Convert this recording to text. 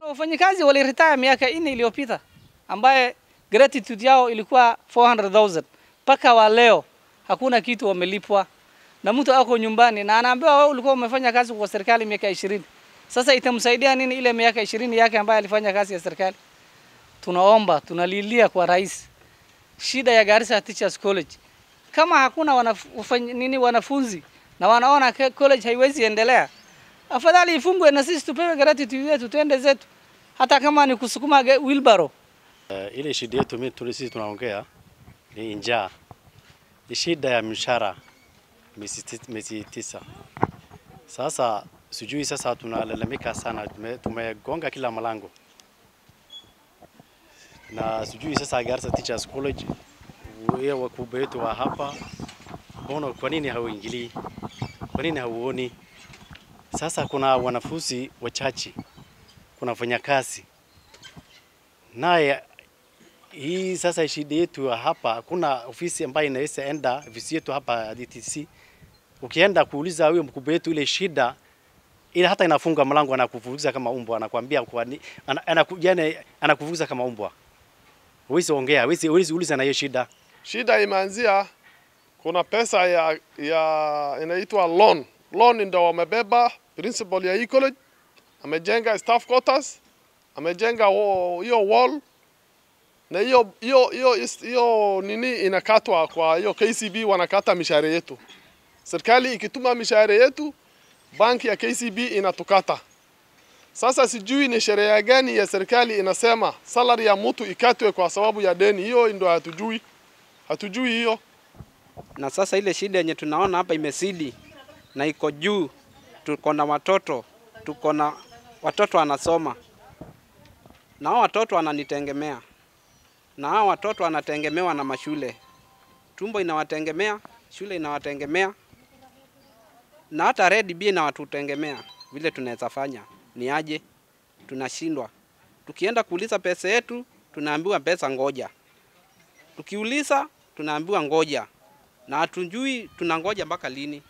Wafanyikazi waliretire miaka nne iliyopita, ambaye gratitude yao ilikuwa 400,000 mpaka wa leo hakuna kitu wamelipwa, na mtu ako nyumbani na anaambiwa wewe ulikuwa umefanya kazi kwa serikali miaka ishirini. Sasa itamsaidia nini ile miaka ishirini yake ambaye alifanya kazi ya serikali? Tunaomba, tunalilia kwa rais, shida ya Garissa Teachers College, kama hakuna wanaf, nini wanafunzi na wanaona college haiwezi endelea, afadhali ifungwe na sisi tupewe gratitude yetu, tuende zetu, hata kama ni kusukuma wilbaro. Uh, ile shida yetu mimi tuli sisi tunaongea ni njaa, ni shida ya mshahara miezi tisa. Sasa sijui sasa tunalalamika sana, tumegonga kila mlango na sijui sasa Garissa Teachers College wewe wakubwa wetu wa hapa, mbona kwa nini hauingilii? Kwa nini hauoni? Sasa kuna wanafunzi wachache, kuna wafanyakazi naye hii sasa shida yetu ya hapa, hakuna ofisi ambayo inaweza enda ofisi yetu hapa DTC. Ukienda kuuliza huyo mkubwa wetu ile shida ile, hata inafunga mlango, anakuvuruza kama umbwa, anakuambia kwa ni- ana, anaku, anakuvuruza kama umbwa. Huwezi ongea, huwezi uliza na hiyo shida. Shida imeanzia, kuna pesa ya, ya inaitwa loan. Loan ndio wamebeba principal ya hii college, amejenga staff quarters, amejenga hiyo wall na hiyo hiyo hiyo hiyo nini inakatwa kwa hiyo KCB, wanakata mishahara yetu. Serikali ikituma mishahara yetu, banki ya KCB inatukata. Sasa sijui ni sheria gani ya serikali inasema salary ya mtu ikatwe kwa sababu ya deni. Hiyo ndio hatujui, hatujui hiyo. na sasa ile shida yenye tunaona hapa imesidi na iko juu. Tuko na watoto, tuko na watoto wanasoma, na hao watoto wananitegemea, na hao watoto wanategemewa na mashule. Tumbo inawategemea, shule inawategemea, na hata Red B inawatutegemea. Vile tunaweza fanya ni aje? Tunashindwa. Tukienda kuuliza pesa yetu, tunaambiwa pesa ngoja. Tukiuliza tunaambiwa ngoja na hatujui tunangoja mpaka lini.